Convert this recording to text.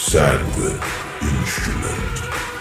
Sandwich instrument.